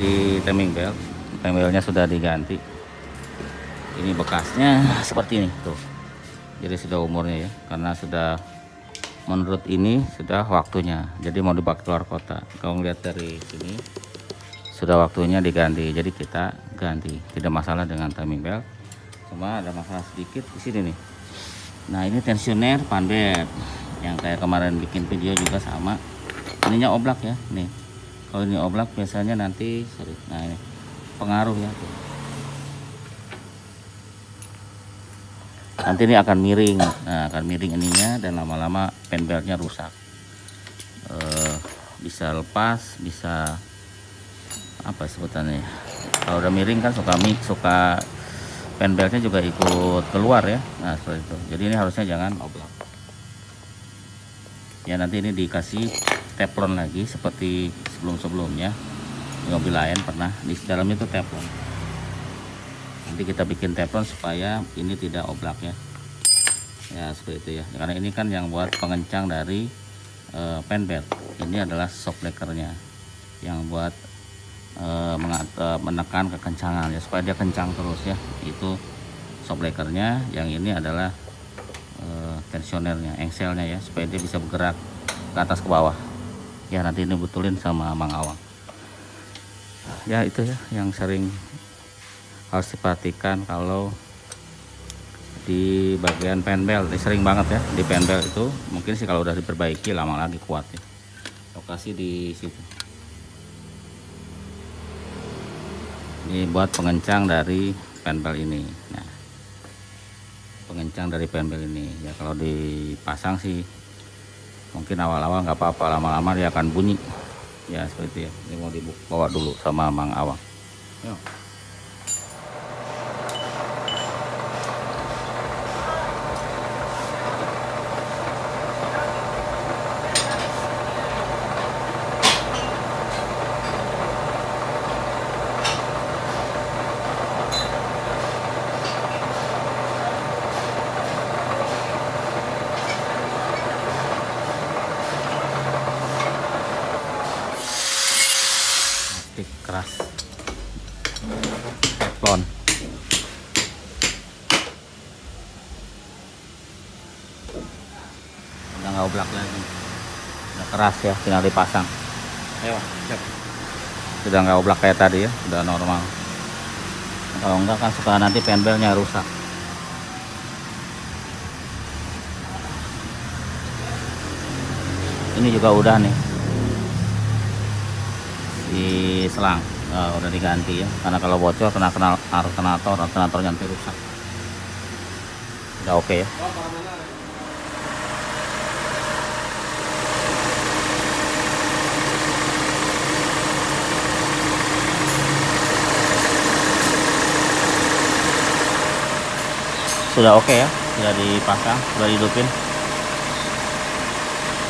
di timing belt. Timing beltnya sudah diganti. Ini bekasnya seperti ini tuh. Jadi sudah umurnya ya karena sudah menurut ini sudah waktunya. Jadi mau dipakai keluar kota. Kalau melihat dari sini sudah waktunya diganti. Jadi kita ganti. Tidak masalah dengan timing belt. Cuma ada masalah sedikit di sini nih. Nah ini tensioner panbet yang kayak kemarin bikin video juga sama. Ininya oblak ya nih kalau ini oblak biasanya nanti sorry nah ini pengaruh ya. Nanti ini akan miring. Nah akan miring ininya dan lama-lama penbeltnya rusak. Eh, bisa lepas bisa apa sebutannya kalau udah miring kan suka mik suka penbeltnya juga ikut keluar ya. Nah seperti itu. Jadi ini harusnya jangan oblak. Ya nanti ini dikasih teflon lagi seperti sebelum-sebelumnya. Mobil lain pernah di dalam itu teflon. Nanti kita bikin teflon supaya ini tidak oblak ya. Ya seperti itu ya. Karena ini kan yang buat pengencang dari uh, penbelt ini adalah shock breakernya yang buat uh, menekan kekencangan ya supaya dia kencang terus ya. Itu shock breakernya. Yang ini adalah tensionernya engselnya ya supaya dia bisa bergerak ke atas ke bawah ya nanti ini betulin sama Mang Awang. Ya itu ya yang sering harus diperhatikan kalau di bagian penbel ini sering banget ya di penbel itu. Mungkin sih kalau udah diperbaiki lama lagi kuat ya. Lokasi di situ. Ini buat pengencang dari penbel ini. Nah pengencang dari penbel ini. Ya kalau dipasang sih mungkin awal-awal nggak apa-apa lama-lama dia akan bunyi ya seperti ya ini mau dibawa dulu sama Mang Awang Yuk. plastik keras teflon udah nggak oblak lagi. Udah keras ya tinggal dipasang. Ayo siap. Sudah nggak oblak kayak tadi ya sudah normal. Kalau enggak kan suka nanti penbelnya rusak. Ini juga udah nih. Di selang uh, udah diganti ya. Karena kalau bocor kena kena alternator alternatornya nanti rusak. Udah oke okay ya. Sudah oke okay ya. Sudah dipasang sudah dihidupin.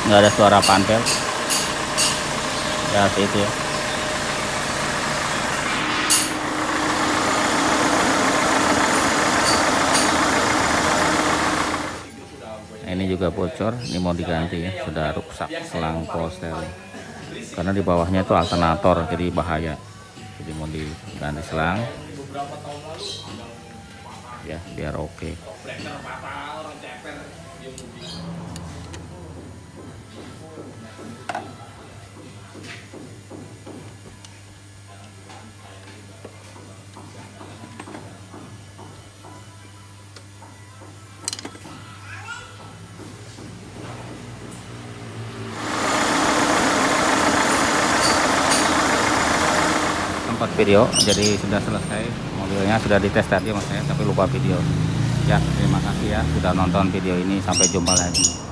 Nggak ada suara panpel. Ya itu ya ini juga bocor. Ini mau diganti ya sudah rusak selang polster karena di bawahnya itu alternator jadi bahaya. Jadi mau diganti selang. Ya biar oke. okay. Video jadi sudah selesai. Mobilnya sudah dites tadi mas saya tapi lupa video. Ya terima kasih ya sudah nonton video ini. Sampai jumpa lagi